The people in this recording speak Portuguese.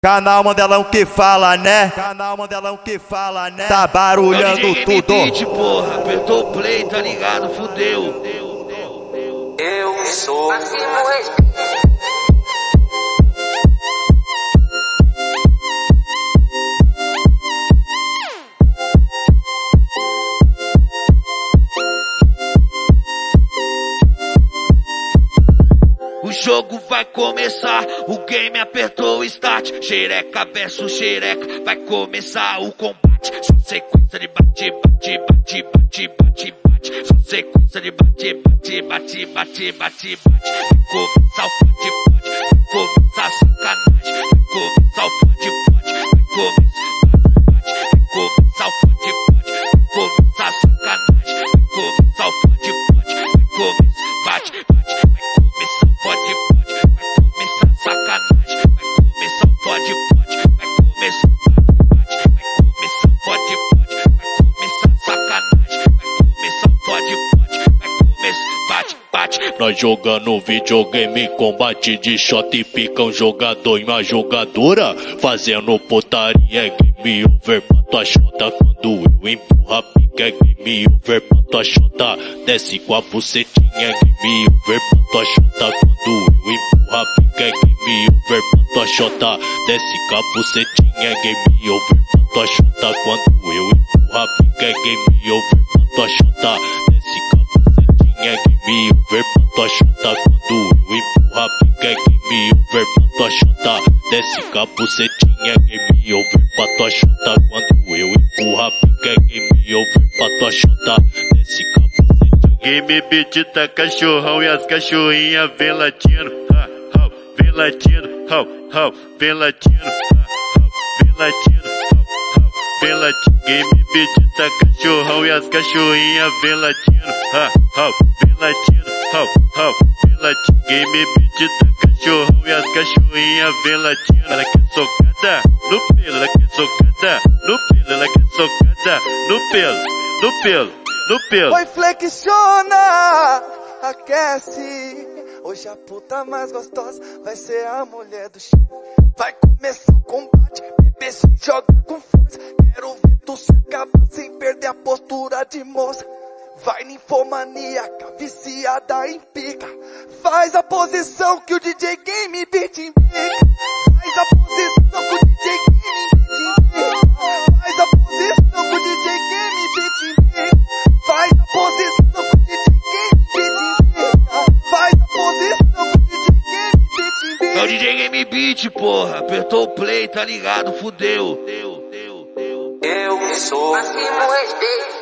Canal Mandelão que fala, né? Canal Mandelão que fala, né? Tá barulhando tudo. Beat, porra, apertou o play, tá ligado? Fudeu. Eu sou. Jogo vai começar, o game apertou o start. Xereca versus xereca, vai começar o combate. Só sequência de bate, bate, bate, bate, bate, bate. Só sequência de bate, bate, bate, bate, bate, bate. Vai começar o pode, pode, vai começar a sacanagem. Vai começar o pode, pode, vai começar, bate, bate. Vai começar o pode, pode, vai começar a sacanagem. Vai começar o pode, pode, vai começar, bate, bate. Nós jogando videogame, combate de shot e pica um jogador e uma jogadora. Fazendo putaria, é game over pra tua chota. Quando eu empurra pica, é game over pra tua chota. Desce com a bucetinha, é game over pra tua chota. Quando eu empurra pica, game over pra tua chota. Desce com a bucetinha, game over pra tua chota. Quando eu empurra pica, game over pra tua chota. Desce com a bucetinha, game over pra tua chota. Quando eu empurra pica, é game over pra tua chota. Desce com a bucetinha, é game over pra tua chota. Quando eu empurra pica, é game over pra tua chota. Desce com a bucetinha. Game beat tá cachorrão e as cachorrinhas vem latindo. Ha, ha, vem latindo, ha, ha, vem latindo. Vem latindo, vem latindo. Game beat tá cachorrão e as cachorrinhas vem latindo. Vem latindo, ha, vem latindo. Game tá cachorrão e as cachorrinhas vem latindo. Ela quer socada no pelo, ela quer socada no pelo, ela quer socada no pelo, no pelo, no pelo. Oi, flexiona, aquece. Hoje a puta mais gostosa vai ser a mulher do chefe. Vai começar o combate, bebê se joga com força. Quero ver tu se acabar sem perder a postura de moça. Vai ninfomaníaca, viciada em pica. Faz a posição que o DJ Game Beat indica. Faz a posição que o DJ Game Beat indica. Faz a posição que o DJ Game Beat indica. Faz a posição que o DJ Game Beat indica. Faz a posição que o DJ Game Beat indica. É o DJ Game Beat, porra. Apertou o play, tá ligado? Fudeu. Eu sou. Máximo respeito.